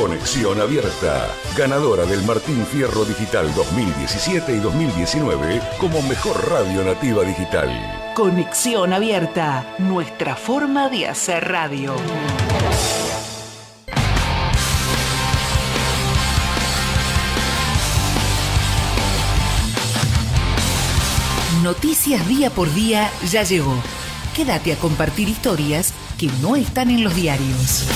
Conexión Abierta, ganadora del Martín Fierro Digital 2017 y 2019 como mejor radio nativa digital. Conexión Abierta, nuestra forma de hacer radio. Noticias día por día ya llegó. Quédate a compartir historias que no están en los diarios.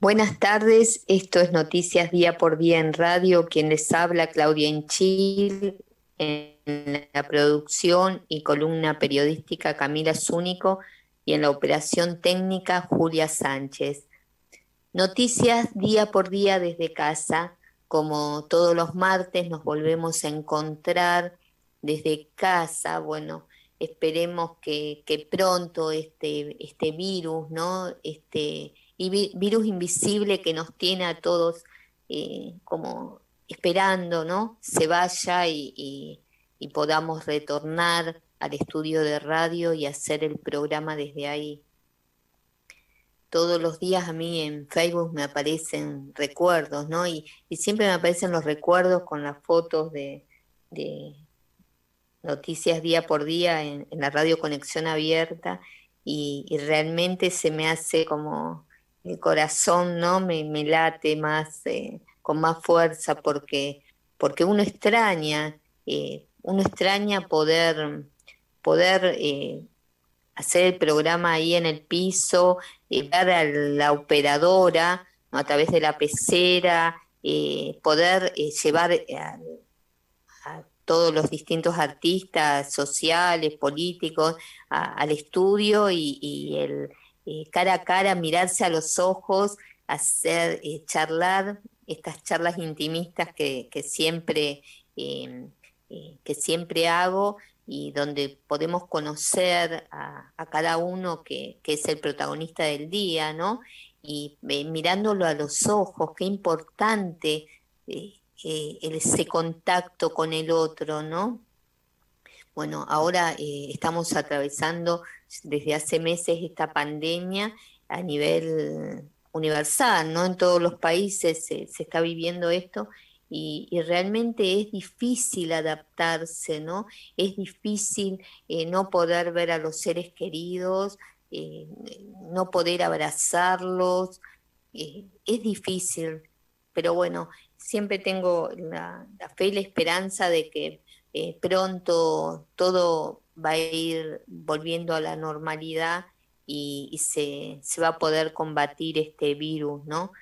Buenas tardes, esto es Noticias Día por Día en Radio, quien les habla Claudia Enchil, en la producción y columna periodística Camila Zúnico y en la operación técnica Julia Sánchez. Noticias día por día desde casa, como todos los martes nos volvemos a encontrar desde casa, bueno, esperemos que, pronto este, este virus, ¿no? Este virus invisible que nos tiene a todos eh, como esperando, ¿no? Se vaya y, y podamos retornar al estudio de radio y hacer el programa desde ahí. Todos los días a mí en Facebook me aparecen recuerdos, ¿no? Y, siempre me aparecen los recuerdos con las fotos de, noticias día por día en, la radio Conexión Abierta y, realmente se me hace como el corazón, ¿no? Me, late más, eh, con más fuerza porque, porque uno extraña eh, uno extraña poder, poder eh, hacer el programa ahí en el piso, ver a la operadora a través de la pecera, poder llevar a, todos los distintos artistas sociales, políticos, al estudio y, el cara a cara, mirarse a los ojos, hacer, charlar estas charlas intimistas que, que siempre eh, que siempre hago y donde podemos conocer a, cada uno que, es el protagonista del día, ¿no? Y eh, mirándolo a los ojos, qué importante eh, ese contacto con el otro, ¿no? Bueno, ahora estamos atravesando desde hace meses esta pandemia a nivel universal, ¿no? En todos los países se está viviendo esto y, realmente es difícil adaptarse, ¿no? Es difícil eh, no poder ver a los seres queridos, eh, no poder abrazarlos, eh, es difícil, pero bueno, siempre tengo la, fe y la esperanza de que pronto todo va a ir volviendo a la normalidad y, se, se va a poder combatir este virus, ¿no?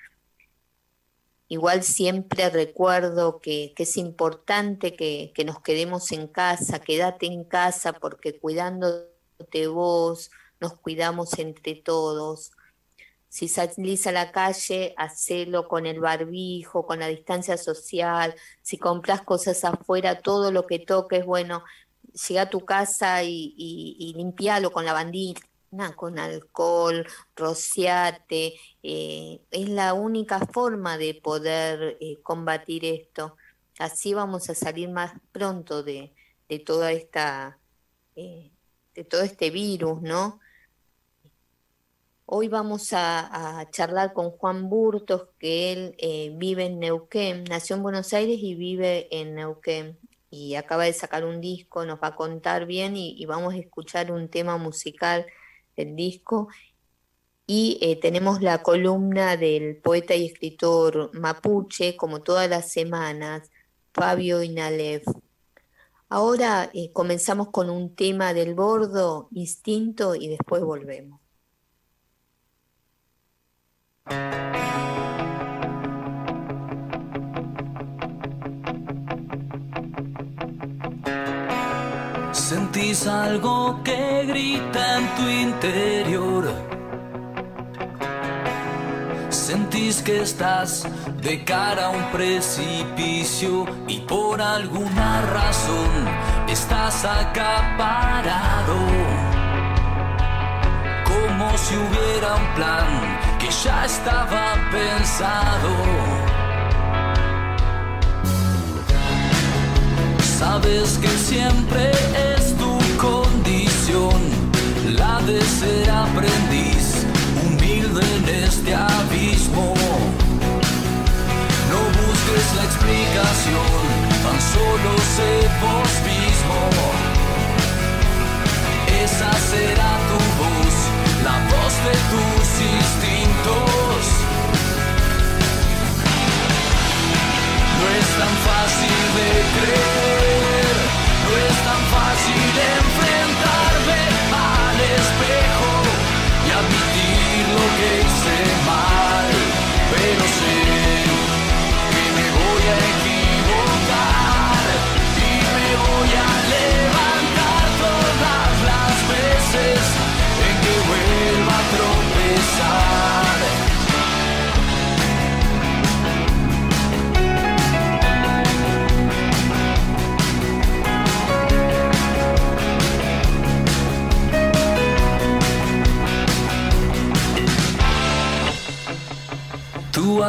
Igual siempre recuerdo que, es importante que, nos quedemos en casa, quédate en casa porque cuidándote vos, nos cuidamos entre todos. Si salís a la calle, hacelo con el barbijo, con la distancia social. Si compras cosas afuera, todo lo que toques, bueno, llega a tu casa y, y, limpialo con la bandita con alcohol, rociate, eh, es la única forma de poder eh, combatir esto. Así vamos a salir más pronto de, toda esta, eh, de todo este virus, ¿no? Hoy vamos a, charlar con Juan Burtos, que él vive en Neuquén, nació en Buenos Aires y vive en Neuquén. Y acaba de sacar un disco, nos va a contar bien y vamos a escuchar un tema musical el disco. Y eh, tenemos la columna del poeta y escritor mapuche, como todas las semanas, Fabio Inalev. Ahora eh, comenzamos con un tema del bordo, instinto, y después volvemos. sentís algo que grita en tu interior. Sentís que estás de cara a un precipicio y por alguna razón estás acaparado. Como si hubiera un plan que ya estaba pensado. sabes que siempre es la de ser aprendiz, humilde en este abismo. No busques la explicación, tan solo sé vos mismo. Esa será tu voz, la voz de tus instintos. No es tan fácil de creer,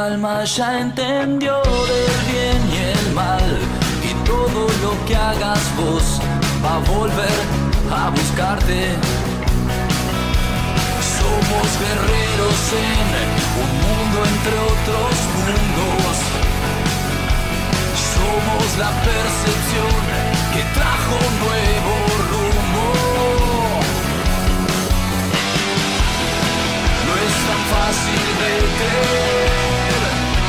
alma ya entendió del bien y el mal y todo lo que hagas vos va a volver a buscarte. Somos guerreros en un mundo entre otros mundos. Somos la percepción que trajo nuevo rumbo. No es tan fácil de creer,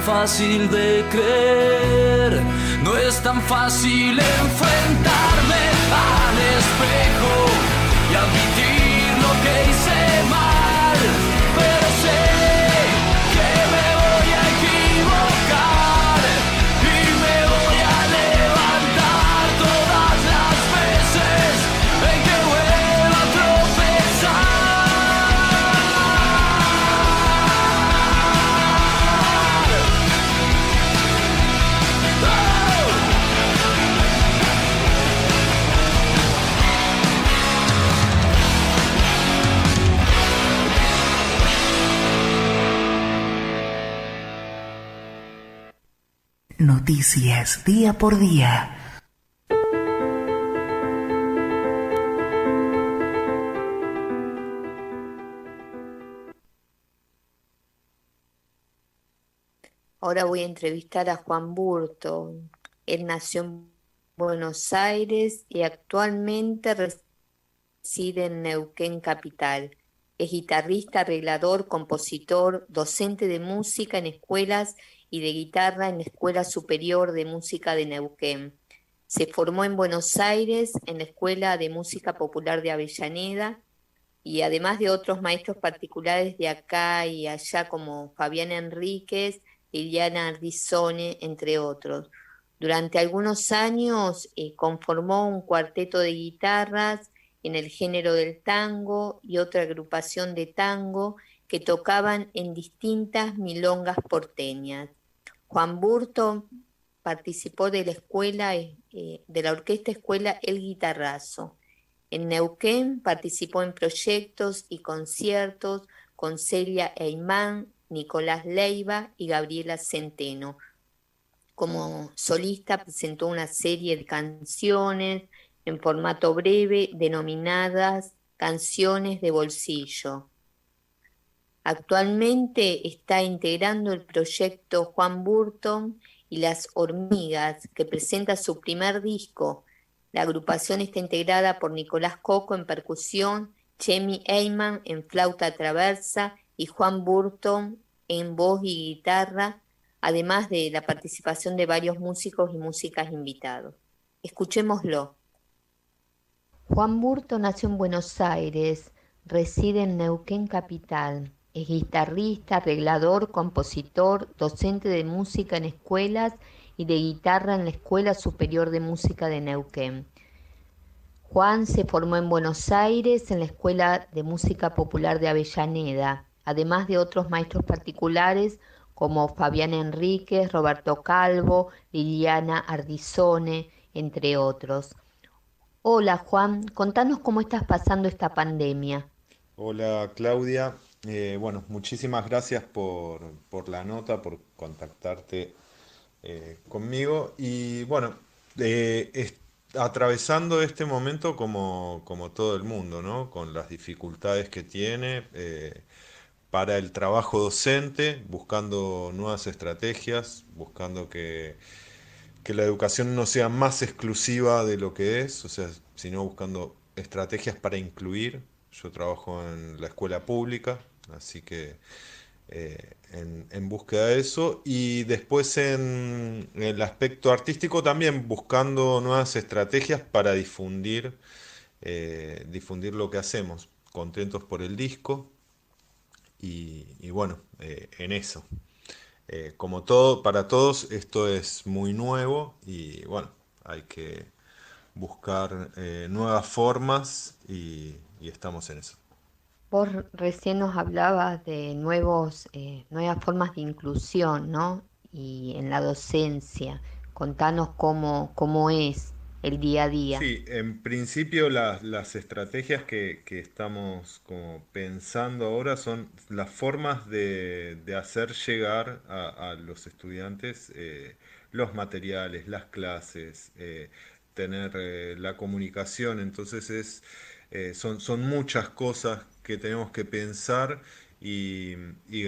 fácil de creer, no es tan fácil enfrentarme al espejo y admitir Noticias día por día. Ahora voy a entrevistar a Juan Burto. Él nació en Buenos Aires y actualmente reside en Neuquén Capital. Es guitarrista, arreglador, compositor, docente de música en escuelas y de guitarra en la Escuela Superior de Música de Neuquén. Se formó en Buenos Aires en la Escuela de Música Popular de Avellaneda y además de otros maestros particulares de acá y allá como Fabián Enríquez, Liliana Ardizone, entre otros. Durante algunos años eh, conformó un cuarteto de guitarras en el género del tango y otra agrupación de tango que tocaban en distintas milongas porteñas. Juan Burto participó de la escuela, eh, de la orquesta escuela El Guitarrazo. En Neuquén participó en proyectos y conciertos con Celia Eimán, Nicolás Leiva y Gabriela Centeno. Como solista presentó una serie de canciones en formato breve denominadas canciones de bolsillo. Actualmente está integrando el proyecto Juan Burton y las hormigas, que presenta su primer disco. La agrupación está integrada por Nicolás Coco en percusión, Chemi Eyman en flauta traversa y Juan Burton en voz y guitarra, además de la participación de varios músicos y músicas invitados. Escuchémoslo. Juan Burton nació en Buenos Aires, reside en Neuquén Capital. Es guitarrista, arreglador, compositor, docente de música en escuelas y de guitarra en la Escuela Superior de Música de Neuquén. Juan se formó en Buenos Aires en la Escuela de Música Popular de Avellaneda, además de otros maestros particulares como Fabián Enríquez, Roberto Calvo, Liliana Ardizone, entre otros. Hola Juan, contanos cómo estás pasando esta pandemia. Hola Claudia, eh, bueno, muchísimas gracias por, la nota, por contactarte eh, conmigo. Y bueno, eh, atravesando este momento como, como, todo el mundo, ¿no? Con las dificultades que tiene para el trabajo docente, buscando nuevas estrategias, buscando que, que la educación no sea más exclusiva de lo que es, o sea, sino buscando estrategias para incluir. Yo trabajo en la escuela pública, Así que eh, en, búsqueda de eso. Y después en, el aspecto artístico también buscando nuevas estrategias para difundir, eh, difundir lo que hacemos. Contentos por el disco. Y, bueno, eh, en eso. como todo, para todos esto es muy nuevo y bueno, hay que buscar nuevas formas y estamos en eso. Vos recién nos hablabas de nuevos, eh, nuevas formas de inclusión, ¿no? Y en la docencia. Contanos cómo, cómo es el día a día. Sí, en principio las estrategias que, estamos como pensando ahora son las formas de, hacer llegar a, los estudiantes eh, los materiales, las clases, eh, tener la comunicación. Entonces es, son, son muchas cosas que tenemos que pensar y,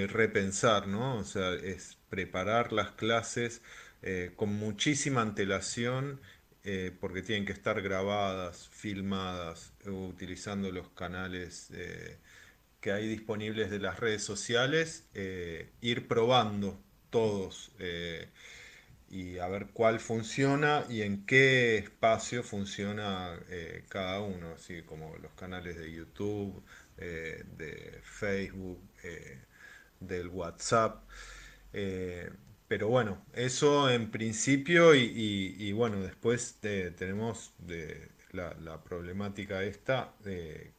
repensar, ¿no? O sea, es preparar las clases eh, con muchísima antelación eh, porque tienen que estar grabadas, filmadas, utilizando los canales eh, que hay disponibles de las redes sociales, ir probando todos y a ver cuál funciona y en qué espacio funciona cada uno, así como los canales de YouTube, eh, de Facebook, eh, del WhatsApp. Eh, pero bueno, eso en principio y, bueno, después tenemos de la, problemática esta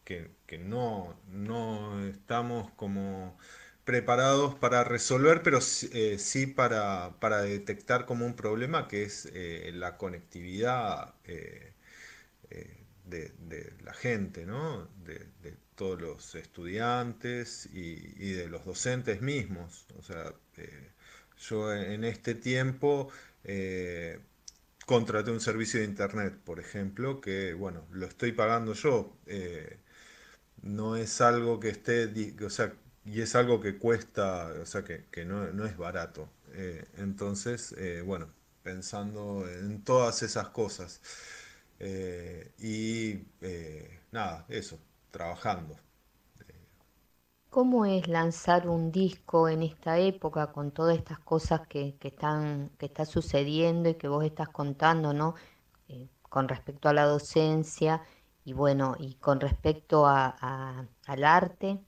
que, no, no estamos como preparados para resolver, pero sí para, para, detectar como un problema que es la conectividad de, la gente, ¿no? de, todos los estudiantes y, de los docentes mismos. O sea, eh, yo en este tiempo eh, contraté un servicio de internet, por ejemplo, que, bueno, lo estoy pagando yo. Eh, no es algo que esté, o sea, y es algo que cuesta, o sea, que, no, es barato. entonces, bueno, pensando en todas esas cosas. y nada, eso, trabajando. ¿Cómo es lanzar un disco en esta época con todas estas cosas que, están que sucediendo y que vos estás contando, ¿no? Eh, con respecto a la docencia y bueno, y con respecto a, al arte.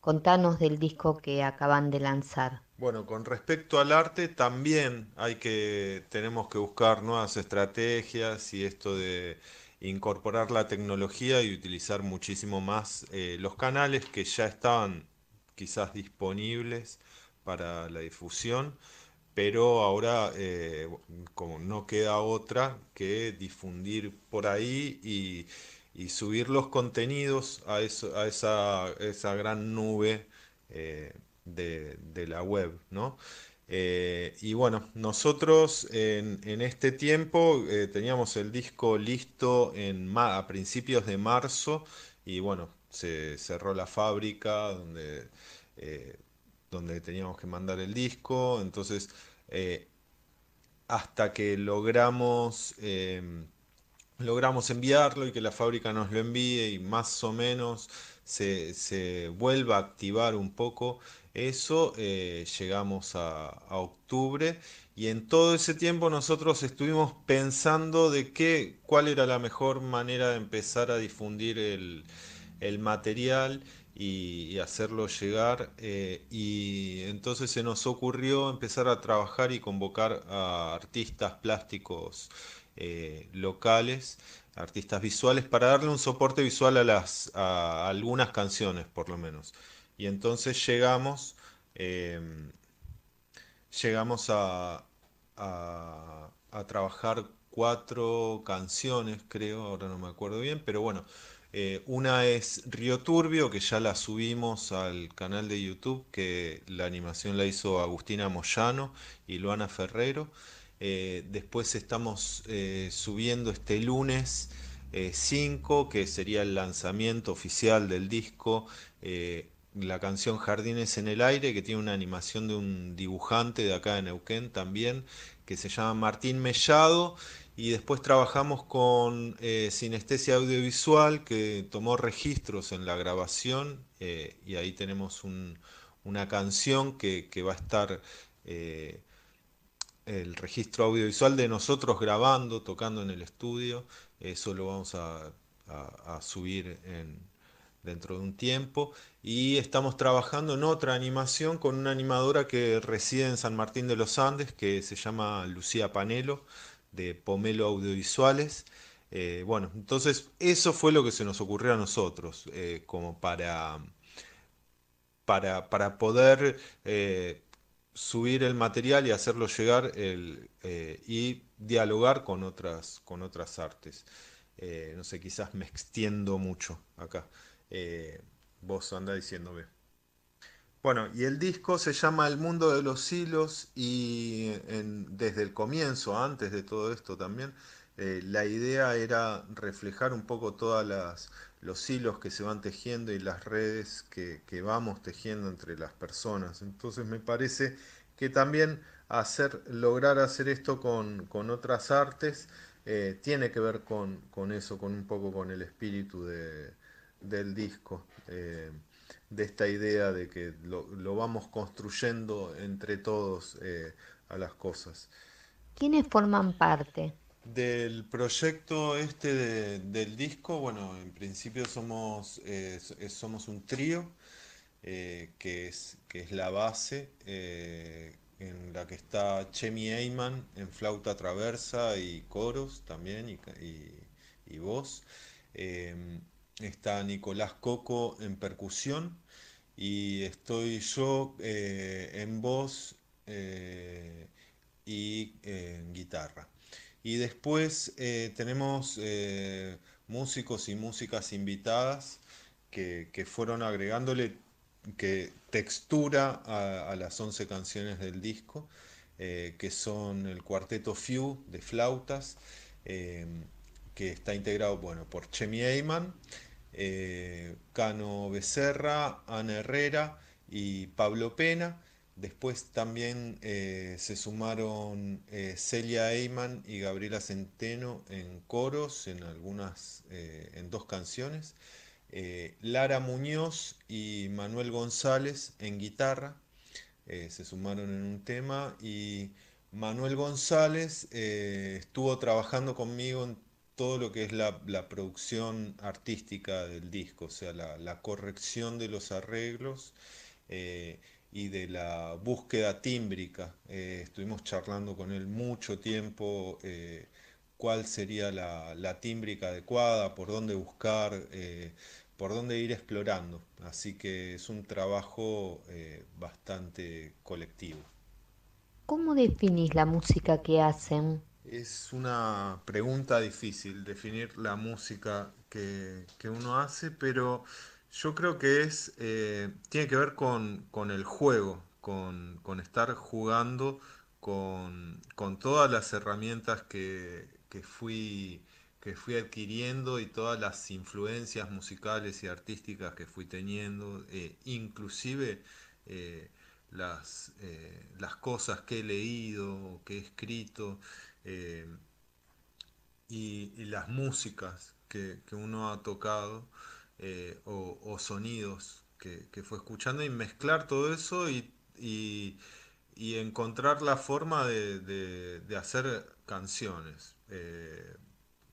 Contanos del disco que acaban de lanzar. Bueno, con respecto al arte también hay que tenemos que buscar nuevas estrategias y esto de incorporar la tecnología y utilizar muchísimo más eh, los canales que ya estaban quizás disponibles para la difusión, pero ahora eh, como no queda otra que difundir por ahí y, subir los contenidos a, eso, a esa, esa, gran nube eh, de, la web, ¿no? Eh, y bueno, nosotros en, este tiempo eh, teníamos el disco listo en a principios de marzo y bueno, se cerró la fábrica donde, donde teníamos que mandar el disco, entonces hasta que logramos, em, logramos enviarlo y que la fábrica nos lo envíe y más o menos se, se vuelva a activar un poco eso, eh, llegamos a, octubre y en todo ese tiempo nosotros estuvimos pensando de qué, cuál era la mejor manera de empezar a difundir el, material y, hacerlo llegar. Eh, y entonces se nos ocurrió empezar a trabajar y convocar a artistas plásticos eh, locales, artistas visuales, para darle un soporte visual a, las, a algunas canciones por lo menos. Y entonces llegamos, em, llegamos a, trabajar cuatro canciones, creo, ahora no me acuerdo bien, pero bueno, eh, una es Río Turbio, que ya la subimos al canal de YouTube, que la animación la hizo Agustina Moyano y Luana Ferrero. Eh, después estamos eh, subiendo este lunes 5, que sería el lanzamiento oficial del disco la canción Jardines en el Aire, que tiene una animación de un dibujante de acá de Neuquén también, que se llama Martín Mellado. Y después trabajamos con eh, Sinestesia Audiovisual, que tomó registros en la grabación, eh, y ahí tenemos una canción que, va a estar eh, el registro audiovisual de nosotros grabando, tocando en el estudio. Eso lo vamos a subir en, dentro de un tiempo y estamos trabajando en otra animación con una animadora que reside en San Martín de los Andes que se llama Lucía Panelo de Pomelo Audiovisuales. Eh, bueno, entonces eso fue lo que se nos ocurrió a nosotros eh, como para, para, para poder eh, subir el material y hacerlo llegar y dialogar con otras, con otras artes. no sé, quizás me extiendo mucho acá. Eh, vos anda diciéndome. Bueno, y el disco se llama El mundo de los hilos y desde el comienzo, antes de todo esto también, eh, la idea era reflejar un poco todos los hilos que se van tejiendo y las redes que, vamos tejiendo entre las personas. Entonces me parece que también hacer, lograr hacer esto con, otras artes eh, tiene que ver con, eso, con un poco con el espíritu de, del disco, eh, de esta idea de que lo, vamos construyendo entre todos a las cosas. ¿Quiénes forman parte? Del proyecto este del disco, bueno, en principio somos, eh, somos un trío, que, es, que es la base, en la que está Chemi Eyman en flauta traversa y coros también y, y voz está Nicolás Coco en percusión y estoy yo eh, en voz eh, y en guitarra. Y después eh, tenemos músicos y músicas invitadas que, fueron agregándole que textura a, las 11 canciones del disco, que son el cuarteto Few de flautas, que está integrado bueno, por Chemi Eyman, eh, Cano Becerra, Ana Herrera y Pablo Pena. Después también eh, se sumaron eh, Celia Eyman y Gabriela Centeno en coros, en algunas, en dos canciones. Lara Muñoz y Manuel González en guitarra se sumaron en un tema y Manuel González estuvo trabajando conmigo en todo lo que es la, producción artística del disco, o sea, la, corrección de los arreglos eh, y de la búsqueda tímbrica. Eh, estuvimos charlando con él mucho tiempo eh, cuál sería la, tímbrica adecuada, por dónde buscar, por dónde ir explorando. Así que es un trabajo bastante colectivo. ¿Cómo definís la música que hacen? Es una pregunta difícil definir la música que, uno hace, pero yo creo que es, eh, tiene que ver con, el juego, con, estar jugando con, todas las herramientas que, fui, que fui adquiriendo y todas las influencias musicales y artísticas que fui teniendo, eh, inclusive eh, las, las cosas que he leído, que he escrito y, las músicas que, uno ha tocado o, sonidos que, fue escuchando y mezclar todo eso y, encontrar la forma de, hacer canciones. Eh,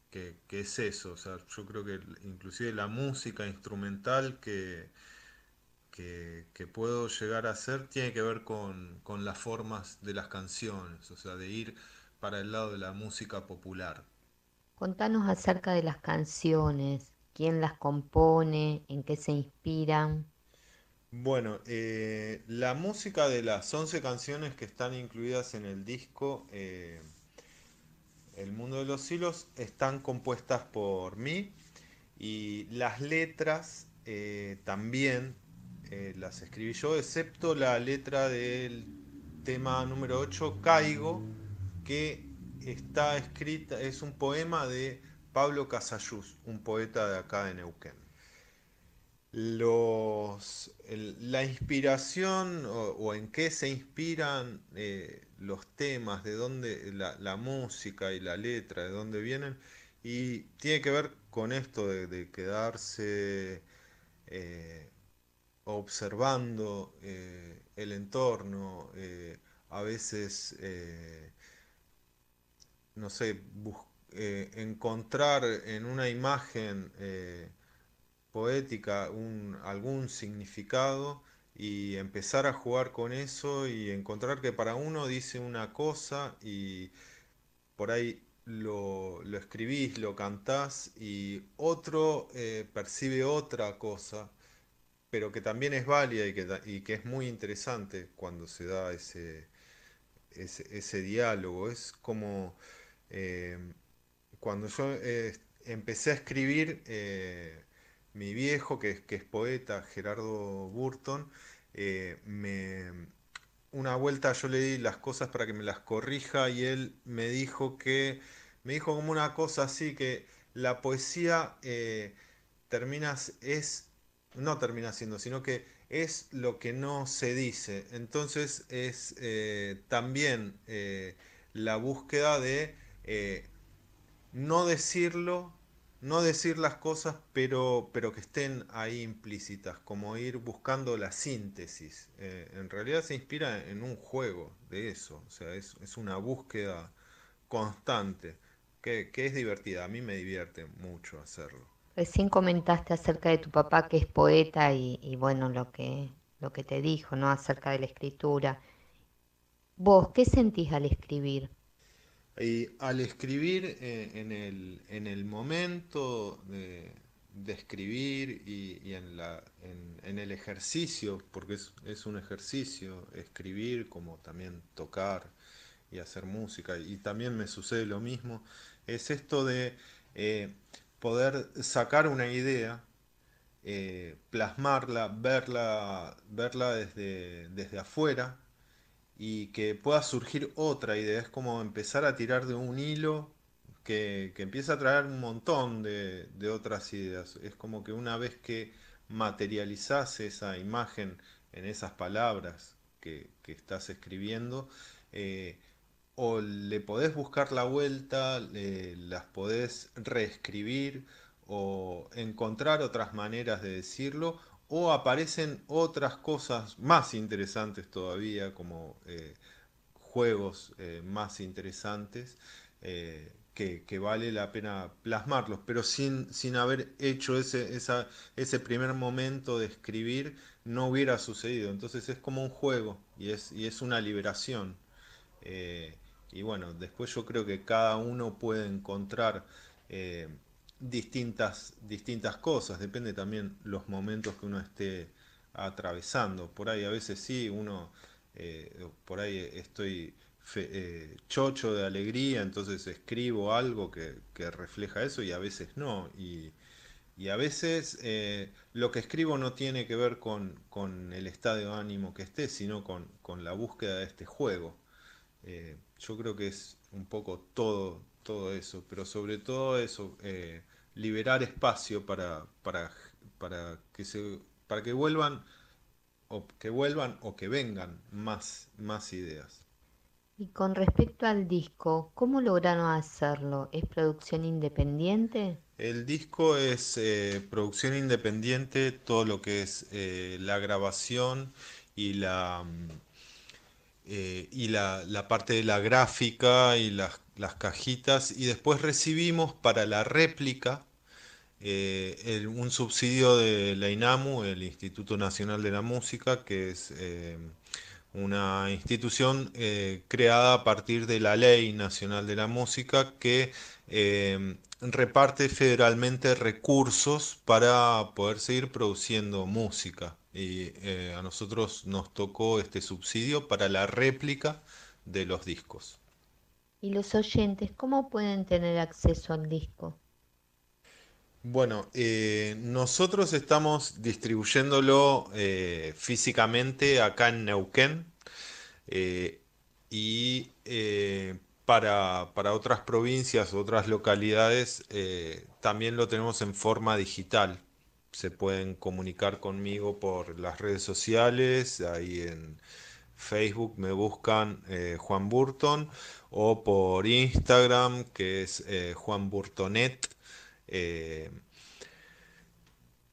que, es eso, o sea, yo creo que inclusive la música instrumental que, que, puedo llegar a hacer tiene que ver con, con las formas de las canciones, o sea, de ir para el lado de la música popular. Contanos acerca de las canciones, quién las compone, en qué se inspiran. Bueno, eh, la música de las 11 canciones que están incluidas en el disco eh, El Mundo de los Hilos están compuestas por mí y las letras eh, también las escribí yo, excepto la letra del tema número 8, Caigo, que está escrita, es un poema de Pablo Casayús, un poeta de acá de Neuquén. Los, la inspiración o, en qué se inspiran eh, los temas, de dónde la, música y la letra, de dónde vienen, y tiene que ver con esto de, quedarse eh, observando eh, el entorno, a veces, no sé, encontrar en una imagen poética un, algún significado y empezar a jugar con eso y encontrar que para uno dice una cosa y por ahí lo, escribís, lo cantás y otro eh, percibe otra cosa, pero que también es válida y que, y que es muy interesante cuando se da ese, ese, diálogo. Es como eh, cuando yo eh, empecé a escribir mi viejo, que, que es poeta, Gerardo Burton, eh, me, una vuelta yo le di las cosas para que me las corrija y él me dijo que, me dijo como una cosa así, que la poesía eh, termina, es, no termina siendo, sino que es lo que no se dice. Entonces es eh, también la búsqueda de no decirlo no decir las cosas, pero, pero que estén ahí implícitas, como ir buscando la síntesis. Eh, en realidad se inspira en un juego de eso, o sea, es, una búsqueda constante, que, es divertida, a mí me divierte mucho hacerlo. Recién comentaste acerca de tu papá que es poeta y, y bueno, lo que, lo que te dijo, ¿no? Acerca de la escritura. ¿Vos qué sentís al escribir? Y al escribir eh, en, el, momento de, escribir y, en, la, en, el ejercicio, porque es, un ejercicio, escribir como también tocar y hacer música, y también me sucede lo mismo, es esto de eh, poder sacar una idea, eh, plasmarla, verla, verla desde, desde afuera, y que pueda surgir otra idea. Es como empezar a tirar de un hilo que, empieza a traer un montón de, otras ideas. Es como que una vez que materializas esa imagen en esas palabras que, estás escribiendo, eh, o le podés buscar la vuelta, las podés reescribir o encontrar otras maneras de decirlo, o aparecen otras cosas más interesantes todavía, como eh, juegos eh, más interesantes, eh, que, vale la pena plasmarlos, pero sin, sin haber hecho ese, ese primer momento de escribir, no hubiera sucedido. Entonces es como un juego y es, y es una liberación. y bueno, después yo creo que cada uno puede encontrar distintas, distintas cosas, depende también los momentos que uno esté atravesando. Por ahí a veces sí, uno, eh, por ahí estoy eh, chocho de alegría, entonces escribo algo que, refleja eso y a veces no. Y, y a veces eh, lo que escribo no tiene que ver con, con, el estado de ánimo que esté, sino con, con la búsqueda de este juego. Yo creo que es un poco todo, todo eso, pero sobre todo eso, liberar espacio para, para, para, que se, para que vuelvan o que vuelvan o que vengan más, más ideas. Y con respecto al disco, ¿cómo lograron hacerlo? ¿Es producción independiente? El disco es eh, producción independiente, todo lo que es eh, la grabación y la eh, y la, la, parte de la gráfica y las, las, cajitas y después recibimos para la réplica un subsidio de la INAMU, el Instituto Nacional de la Música, que es una institución eh, creada a partir de la Ley Nacional de la Música que eh, reparte federalmente recursos para poder seguir produciendo música. Y eh, a nosotros nos tocó este subsidio para la réplica de los discos. ¿Y los oyentes cómo pueden tener acceso al disco? Bueno, eh, nosotros estamos distribuyéndolo eh, físicamente acá en Neuquén eh, y para, para, otras provincias, otras localidades, también lo tenemos en forma digital. Se pueden comunicar conmigo por las redes sociales, ahí en Facebook me buscan Juan Burton o por Instagram que es Juan Burtonet. Eh,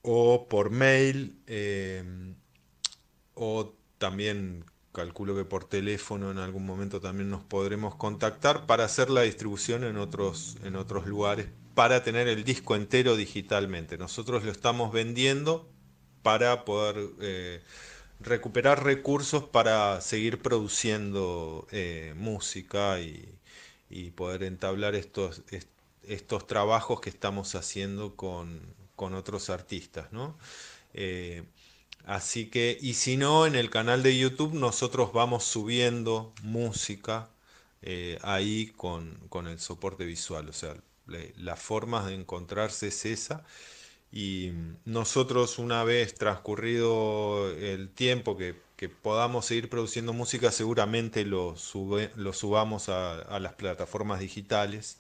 o por mail, eh, o también calculo que por teléfono en algún momento también nos podremos contactar para hacer la distribución en otros, en otros lugares, para tener el disco entero digitalmente. Nosotros lo estamos vendiendo para poder eh, recuperar recursos para seguir produciendo música y, y, poder entablar estos, estos trabajos que estamos haciendo con, otros artistas, ¿no? Eh, así que, y si no, en el canal de YouTube nosotros vamos subiendo música eh, ahí con, el soporte visual, o sea, la forma de encontrarse es esa. Y nosotros una vez transcurrido el tiempo que, podamos seguir produciendo música, seguramente lo, lo subamos a las plataformas digitales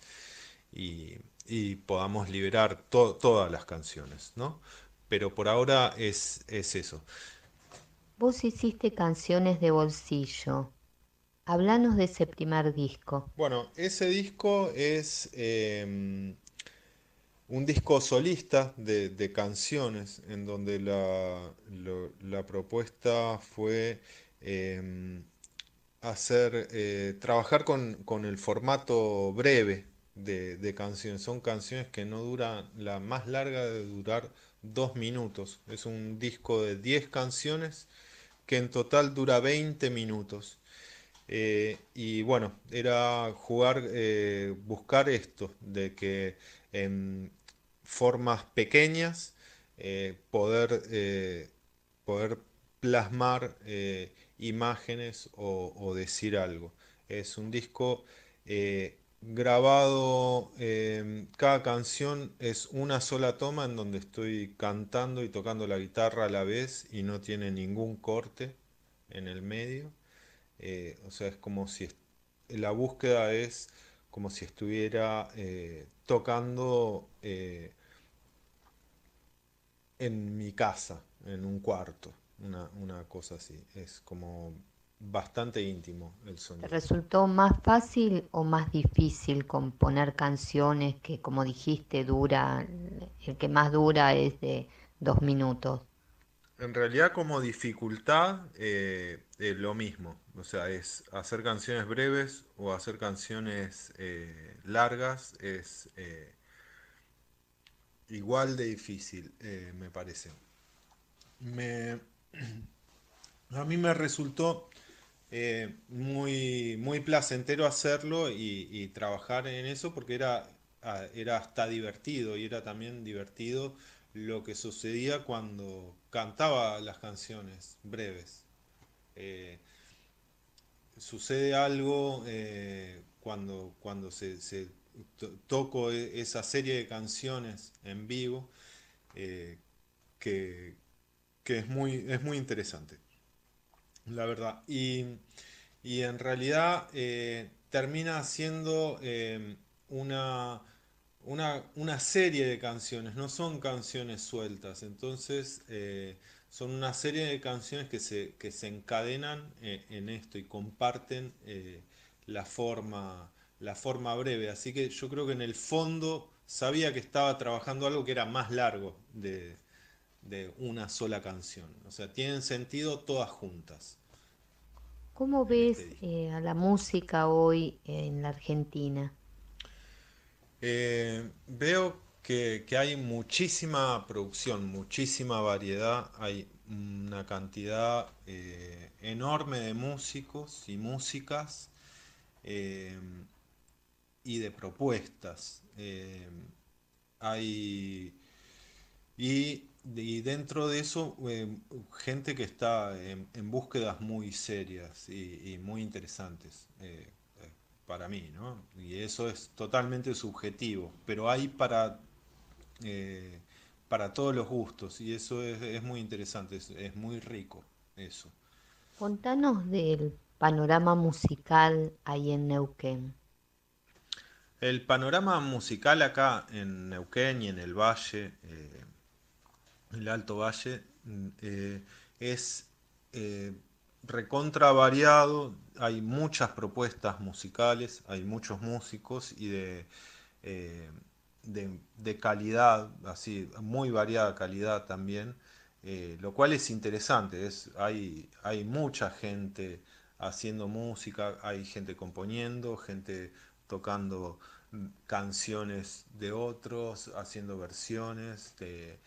y, podamos liberar todas las canciones, ¿no? Pero por ahora es, es eso. Vos hiciste canciones de bolsillo. Hablanos de ese primer disco. Bueno, ese disco es em, un disco solista de, canciones, en donde la, la propuesta fue em, hacer, eh, trabajar con, con, el formato breve de, canciones. Son canciones que no duran, la más larga de durar dos minutos. Es un disco de 10 canciones que en total dura 20 minutos. Eh, y bueno, era jugar, eh, buscar esto, de que en formas pequeñas eh, poder, poder plasmar imágenes o, o, decir algo. Es un disco grabado, em, cada canción es una sola toma en donde estoy cantando y tocando la guitarra a la vez y no tiene ningún corte en el medio. Eh, o sea, es como si la búsqueda es como si estuviera eh, tocando eh, en mi casa, en un cuarto, una, una cosa así. Es como bastante íntimo el sonido. ¿Te resultó más fácil o más difícil componer canciones que, como dijiste, dura, el que más dura es de dos minutos? En realidad como dificultad eh, lo mismo, o sea, es hacer canciones breves o hacer canciones eh, largas es eh, igual de difícil, me parece. Me, a mí me resultó eh, muy, muy placentero hacerlo y, trabajar en eso porque era, ah, era hasta divertido y era también divertido lo que sucedía cuando cantaba las canciones breves. Eh, sucede algo eh, cuando, cuando se, toco e, esa serie de canciones en vivo que, es, muy, es muy interesante, la verdad. Y, en realidad termina siendo una una, serie de canciones, no son canciones sueltas, entonces eh, son una serie de canciones que se, que se encadenan eh, en esto y comparten eh, la, forma, la forma breve. Así que yo creo que en el fondo sabía que estaba trabajando algo que era más largo de, de una sola canción. O sea, tienen sentido todas juntas. ¿Cómo ves este a la música hoy en la Argentina? Eh, veo que, hay muchísima producción, muchísima variedad, hay una cantidad eh, enorme de músicos y músicas eh, y de propuestas. hay y, dentro de eso gente que está en, búsquedas muy serias y, muy interesantes para mí, ¿no? Y eso es totalmente subjetivo, pero hay para, eh, para todos los gustos y eso es, muy interesante, es, muy rico eso. Contanos del panorama musical ahí en Neuquén. El panorama musical acá en Neuquén y en el Valle, eh, el Alto Valle, mm, eh, es recontra variado, hay muchas propuestas musicales, hay muchos músicos y de, eh, de, calidad, así, muy variada calidad también, eh, lo cual es interesante, es, hay, hay mucha gente haciendo música, hay gente componiendo, gente tocando canciones de otros, haciendo versiones de,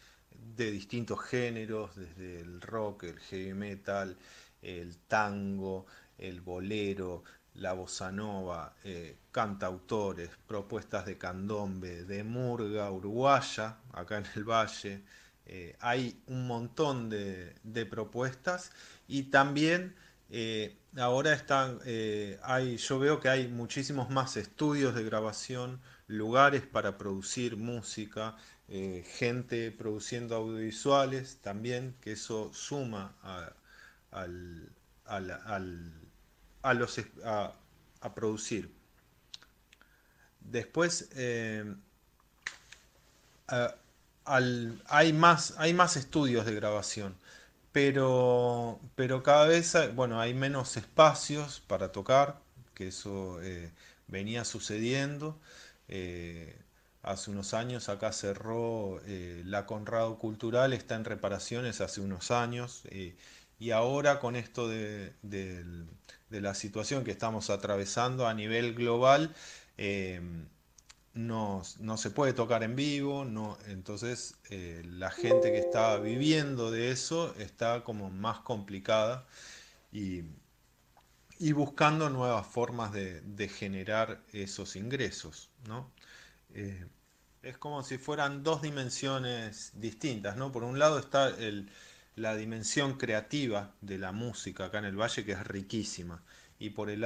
de distintos géneros, desde el rock, el heavy metal, el tango, el bolero, la bossa nova, eh, cantautores, propuestas de candombe, de murga uruguaya, acá en el valle. Eh, hay un montón de, propuestas y también eh, ahora están, hay, yo veo que hay muchísimos más estudios de grabación, lugares para producir música, gente produciendo audiovisuales también, que eso suma a, a, los, a, producir. Después eh, hay, más, hay más estudios de grabación, pero, pero cada vez hay, bueno, hay menos espacios para tocar, que eso eh, venía sucediendo. Eh, hace unos años acá cerró la Conrado Cultural, está en reparaciones hace unos años y ahora con esto de, la situación que estamos atravesando a nivel global, eh, no, se puede tocar en vivo, no, entonces eh, la gente que está viviendo de eso está como más complicada y, buscando nuevas formas de, generar esos ingresos. ¿no? Eh, es como si fueran dos dimensiones distintas. ¿no? Por un lado está el, la dimensión creativa de la música acá en el valle, que es riquísima. Y por el,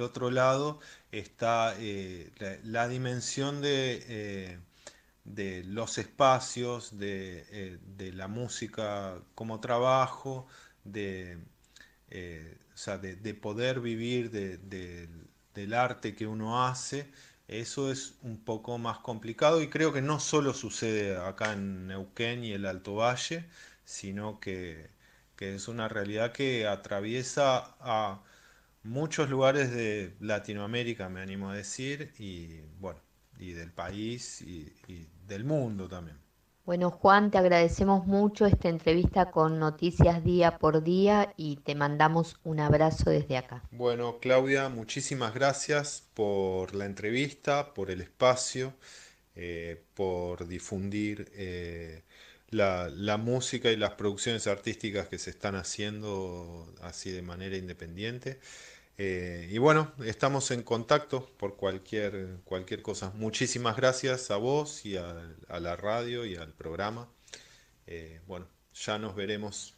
otro lado está eh, la, dimensión de, eh, de, los espacios, eh, de, la música como trabajo, de, de poder vivir del arte que uno hace. Eso es un poco más complicado y creo que no solo sucede acá en Neuquén y el Alto Valle, sino que, es una realidad que atraviesa a muchos lugares de Latinoamérica, me animo a decir, y bueno, y del país y, del mundo también. Bueno, Juan, te agradecemos mucho esta entrevista con Noticias Día por Día y te mandamos un abrazo desde acá. Bueno, Claudia, muchísimas gracias por la entrevista, por el espacio, eh, por difundir eh, la, música y las producciones artísticas que se están haciendo así de manera independiente. Eh, y bueno, estamos en contacto por cualquier, cualquier cosa. Muchísimas gracias a vos y a, la radio y al programa. Eh, bueno, ya nos veremos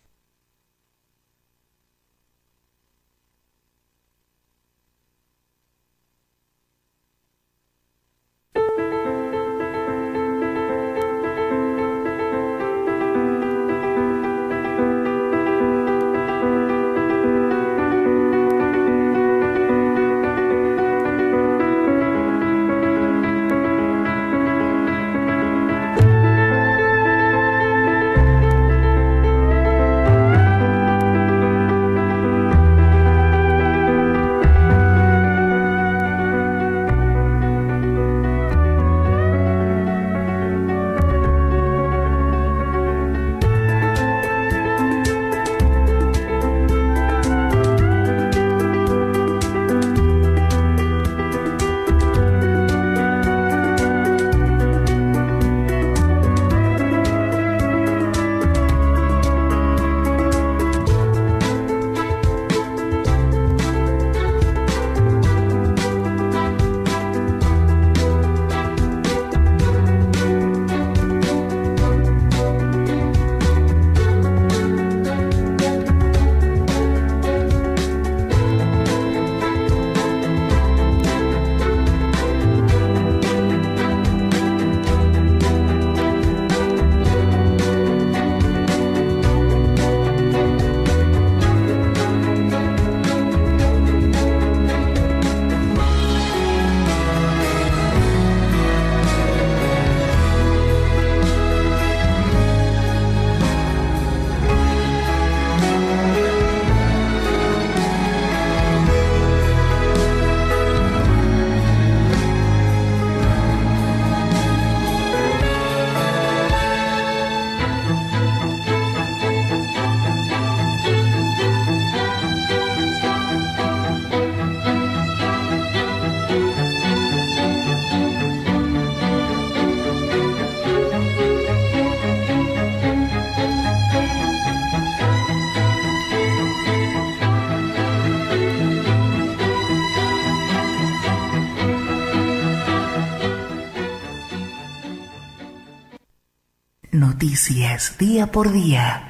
Noticias día por día.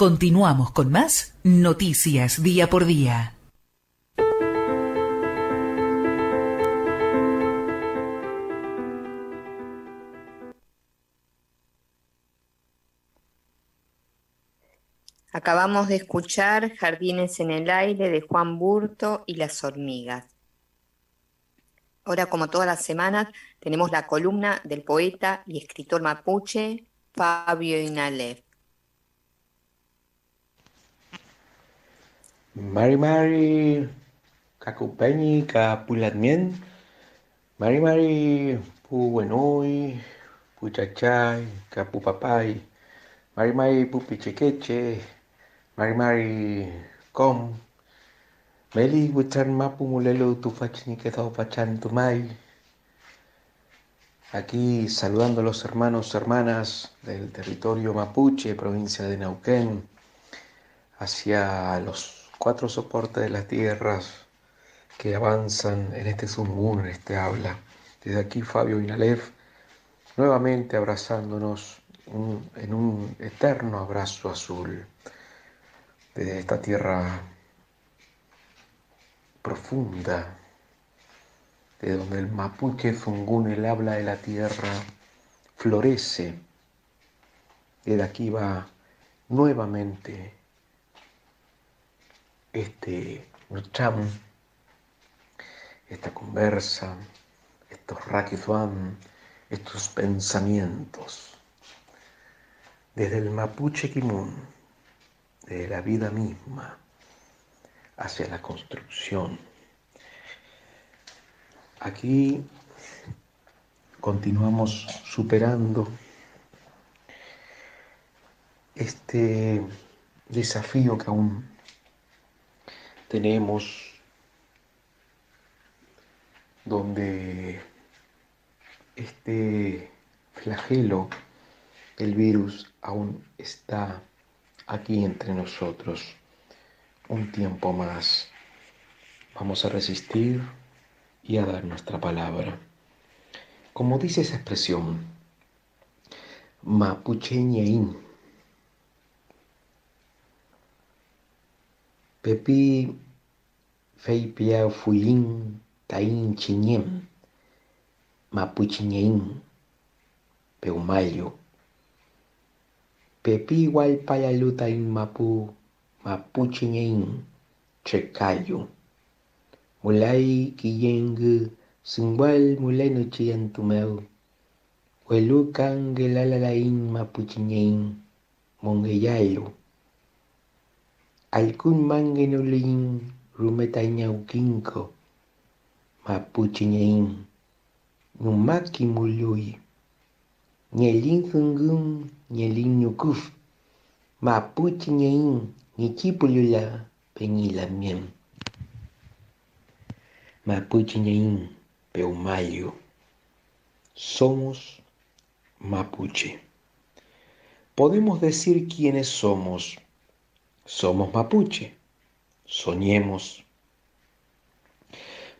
Continuamos con más noticias día por día. Acabamos de escuchar Jardines en el aire de Juan Burto y las hormigas. Ahora, como todas las semanas, tenemos la columna del poeta y escritor mapuche Fabio Inalef. Mari Mari Kakupeni Kapulatmien Mari Mari Pu Wenui Pu Chachay Kapupapai Mari Mari Pu Pichequeche. Mari Mari Com. Meli Wichan Mapu Mulelo Tufachni Quedó Pachan Tumay. Aquí saludando a los hermanos, hermanas del territorio mapuche, provincia de Nauquén, hacia los cuatro soportes de las tierras que avanzan en este zumbún, en este habla. Desde aquí Fabio Inalef, nuevamente abrazándonos en un eterno abrazo azul desde esta tierra profunda, de donde el mapuche zungún, el habla de la tierra, florece. Desde aquí va nuevamente este cham, esta conversa, estos rakizuan, estos pensamientos desde el mapuche kimun, de la vida misma, hacia la construcción. Aquí continuamos superando este desafío que aún tenemos donde este flagelo, el virus, aún está aquí entre nosotros un tiempo más. Vamos a resistir y a dar nuestra palabra. Como dice esa expresión, mapucheñaín, Pepi feipia fuyin taín chiñem, mapuchiñeín, mm. peumayu. Pepi hualpayalu taín mapu mapuchiñeín, chekayu. Mulai kiyeng singual mulai nuchiyan tumeu. Huelucan guelalalaín mapuchiñeín, mongueyalu. Alcun mangenolin rumetañauquinco. Mapuchiñain. Numaki mului. Ñelin zungun, ñelin ñukuf. Mapuchiñain. Ñichipulula peñilamien. Mapuchiñain. Peumayo. Somos mapuche. Podemos decir quiénes somos. Somos mapuche. Soñemos.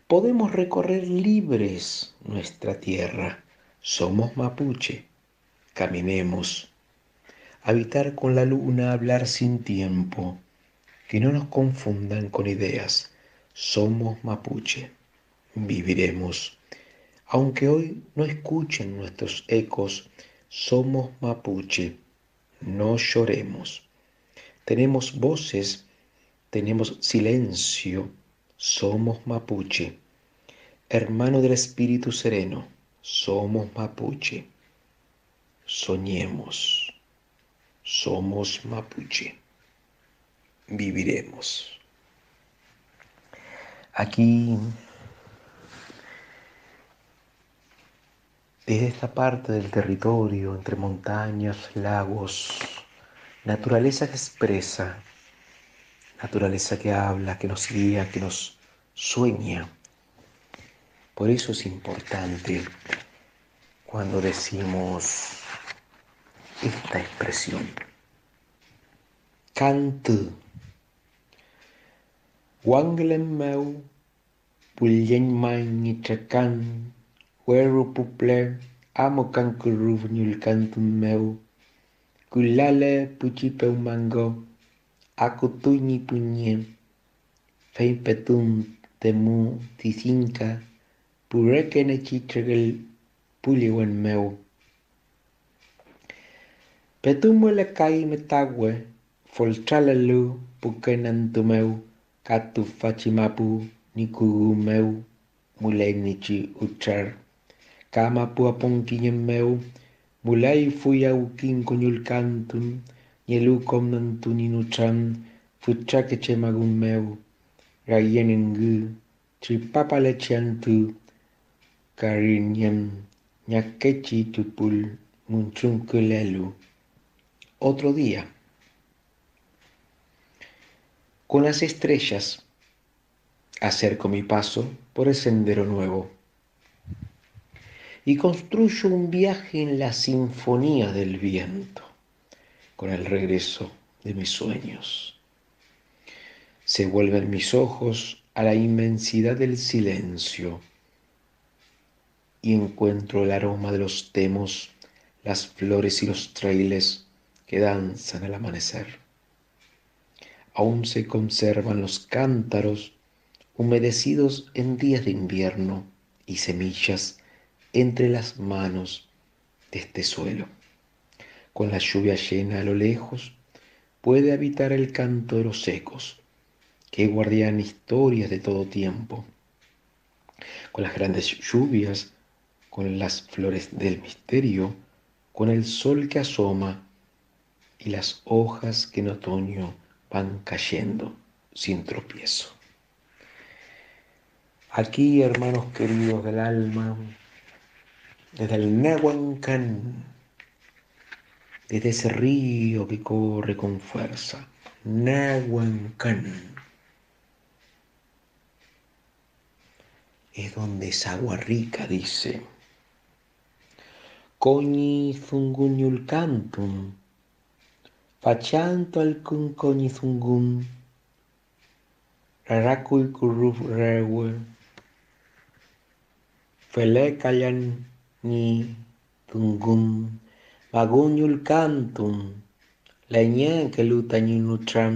Podemos recorrer libres nuestra tierra. Somos mapuche. Caminemos. Habitar con la luna, hablar sin tiempo. Que no nos confundan con ideas. Somos mapuche viviremos. Aunque hoy no escuchen nuestros ecos, somos mapuche, no lloremos. Tenemos voces, tenemos silencio, somos mapuche. Hermano del Espíritu Sereno, somos mapuche. Soñemos, somos mapuche. Viviremos. Aquí Desde esta parte del territorio, entre montañas, lagos, naturaleza que expresa, naturaleza que habla, que nos guía, que nos sueña. Por eso es importante cuando decimos esta expresión. Canto. Wanglen meu, pulyen Weru puple amo kankuru nyulkantum meu. Kulale puchipe umango, akutuni Fei petum temu tisinka, purekene chitragel puliwen meu. Petumo le kai metawe, foltralalu pukenantumeu, katu fachimapu nikugu meu, mulenichi uchar. Kama puaponkinyem meu, mulai fuyaukin kuñulkantun, ñelukom nantuninutran, futchakeche magun meu, rayenengu, tripapalechiantu, cariñem, ñakechi tupul, munchunkulelu. Otro día. Con las estrellas acerco mi paso por el sendero nuevo y construyo un viaje en la sinfonía del viento con el regreso de mis sueños. Se vuelven mis ojos a la inmensidad del silencio y encuentro el aroma de los temos, las flores y los trailes que danzan al amanecer. Aún se conservan los cántaros humedecidos en días de invierno y semillas entre las manos de este suelo. Con la lluvia llena a lo lejos, puede habitar el canto de los ecos, que guardian historias de todo tiempo. Con las grandes lluvias con las flores del misterio, con el sol que asoma y las hojas que en otoño van cayendo sin tropiezo. Aquí, hermanos queridos del alma, desde el Nahuancán, desde ese río que corre con fuerza, Nahuancán, es donde es agua rica, dice. Coñi zunguñul cantum, fachanto al kun coñi zungun, rarakul kuruf rewe, fele kayan ni tungum magunyul cantum lañan kelu tañi nutram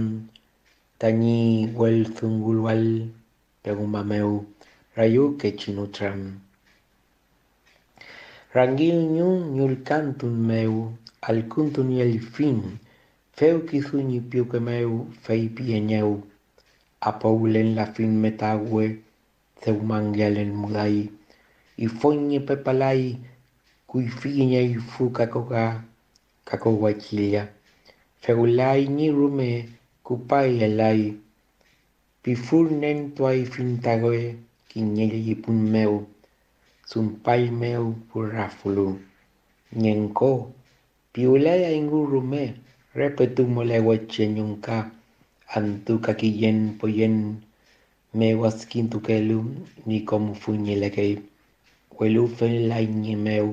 tani wel tungulwal pegumameu rayu ke chinutram rangil nyun nyul cantum meu al cuntun y al fin feu kizuni piukemeu fei pieñeu apoulen la fin metague theumangialen mudai i foñi pepalai kuifiña i fu kakoka kakowaikilia feulai ni rume kupai alai pifurnen tuai fintagoe kineli punmeu sumpaimeu purrafulu ñenko piulaya ingu rume repetumoleguacheñunka antuka kiyen poyen mewaskintokelu nikomfuñilekei ni como fuñelekei, huelu felaiñe meu,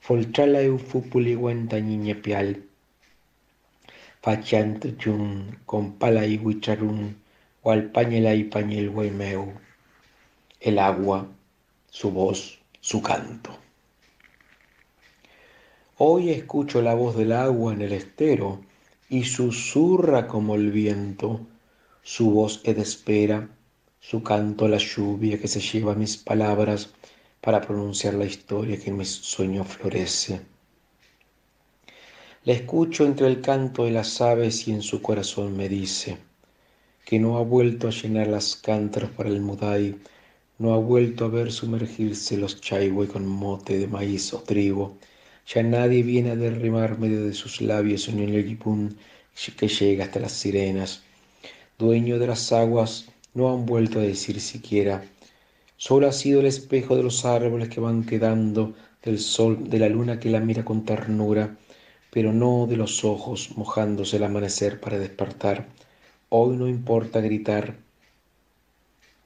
foltraleu fupuligüenta ñiñepial, fachantuchun, con pala y huicharun, pañela y pañel meu el agua, su voz, su canto. Hoy escucho la voz del agua en el estero y susurra como el viento, su voz de espera, su canto la lluvia que se lleva mis palabras para pronunciar la historia que en mis sueños florece. La escucho entre el canto de las aves y en su corazón me dice que no ha vuelto a llenar las cántaras para el mudai no ha vuelto a ver sumergirse los chaihue con mote de maíz o trigo. Ya nadie viene a derrimarme desde sus labios un yipún que llega hasta las sirenas. Dueño de las aguas, no han vuelto a decir siquiera. Solo ha sido el espejo de los árboles que van quedando, del sol, de la luna que la mira con ternura, pero no de los ojos mojándose el amanecer para despertar. Hoy no importa gritar,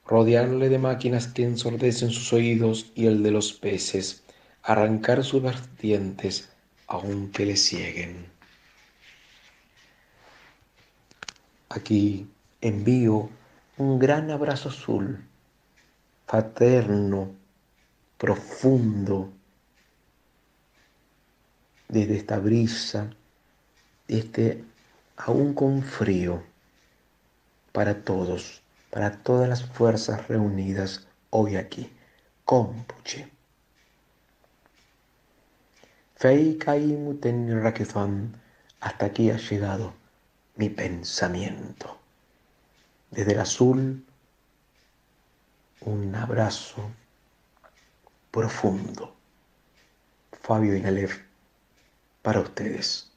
rodearle de máquinas que ensordecen sus oídos y el de los peces, arrancar sus vertientes aunque le cieguen. Aquí envío un gran abrazo azul, fraterno, profundo, desde esta brisa, este aún con frío, para todos para todas las fuerzas reunidas hoy aquí. Compuche. Fei Rakizan, hasta aquí ha llegado mi pensamiento. Desde el azul, un abrazo profundo. Fabio Inalef, para ustedes.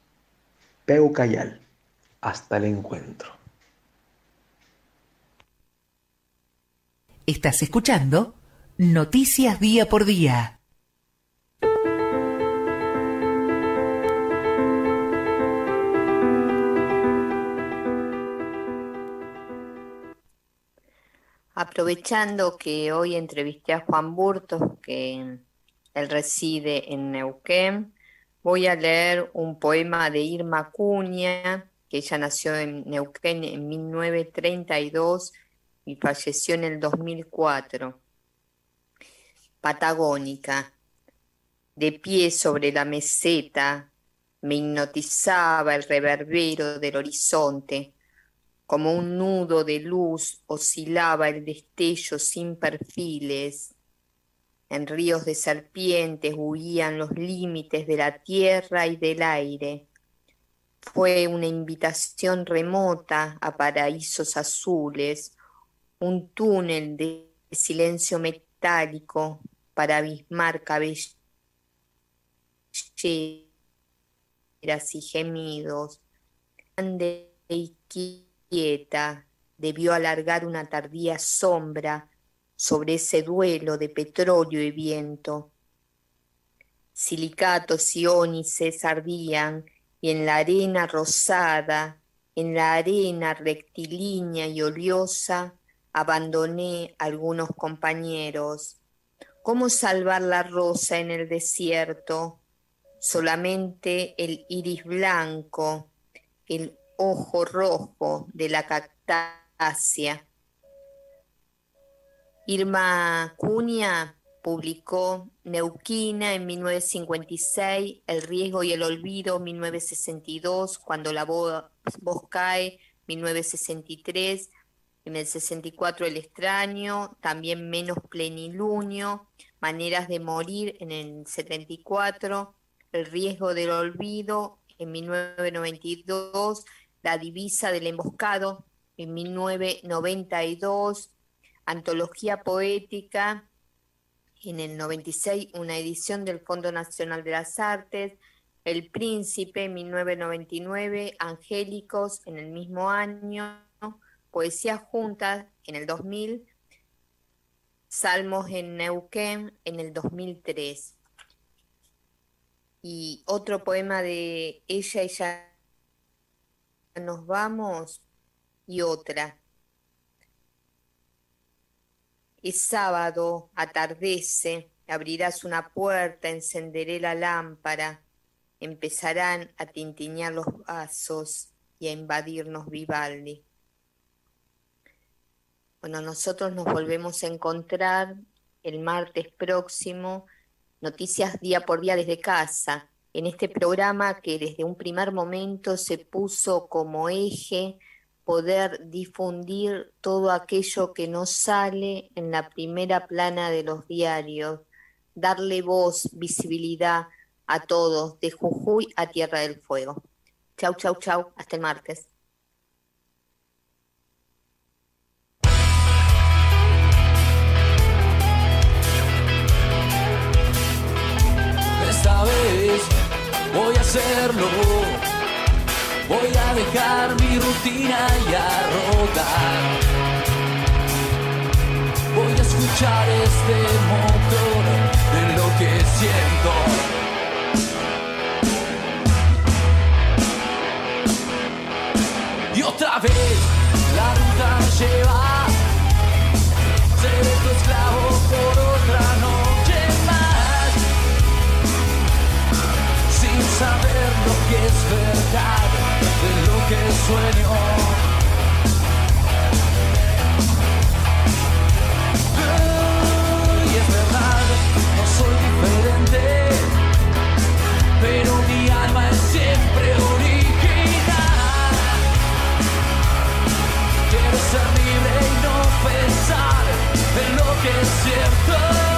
Peu Cayal, hasta el encuentro. Estás escuchando Noticias Día por Día. Aprovechando que hoy entrevisté a Juan Burtos, que él reside en Neuquén, voy a leer un poema de Irma Cuña, que ella nació en Neuquén en 1932 y falleció en el 2004. Patagónica. De pie sobre la meseta, me hipnotizaba el reverbero del horizonte. Como un nudo de luz oscilaba el destello sin perfiles. En ríos de serpientes huían los límites de la tierra y del aire. Fue una invitación remota a paraísos azules, un túnel de silencio metálico para abismar cabelleras y gemidos. Debió alargar una tardía sombra sobre ese duelo de petróleo y viento. Silicatos y ónices ardían y en la arena rosada, en la arena rectilínea y oliosa, abandoné algunos compañeros. ¿Cómo salvar la rosa en el desierto? Solamente el iris blanco, el ojo rojo de la cactácea. Irma Cunha publicó Neuquina en 1956, El riesgo y el olvido 1962, Cuando la voz, cae 1963, en el 64 El extraño, también Menos plenilunio, Maneras de morir en el 74, El riesgo del olvido en 1992, La divisa del emboscado en 1992, Antología poética en el 96 una edición del Fondo Nacional de las Artes, El Príncipe en 1999, Angélicos en el mismo año, Poesía Juntas en el 2000, Salmos en Neuquén en el 2003. Y otro poema de Ella ya nos vamos y otra Es sábado, atardece, abrirás una puerta, encenderé la lámpara, empezarán a tintiñar los vasos y a invadirnos Vivaldi. Bueno, nosotros nos volvemos a encontrar el martes próximo, noticias día por día desde casa, en este programa que desde un primer momento se puso como eje poder difundir todo aquello que no sale en la primera plana de los diarios, darle voz, visibilidad a todos, de Jujuy a Tierra del Fuego. Chau, chau, chau, hasta el martes. Voy a dejar mi rutina y a rodar. Voy a escuchar este motor de lo que siento. Y otra vez la ruta lleva. Seré tu esclavo que es verdad de lo que sueño. Y es verdad, no soy diferente, pero mi alma es siempre original. Quiero ser libre y no pensar en lo que es cierto.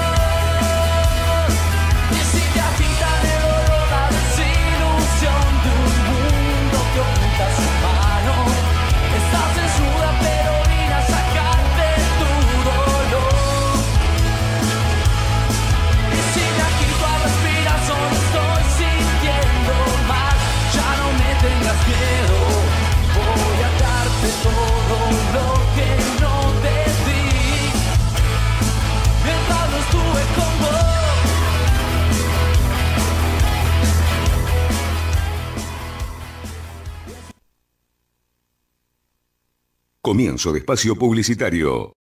Comienzo de espacio publicitario.